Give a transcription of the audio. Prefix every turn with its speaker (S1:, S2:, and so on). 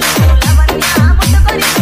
S1: लवण्या मुतकरी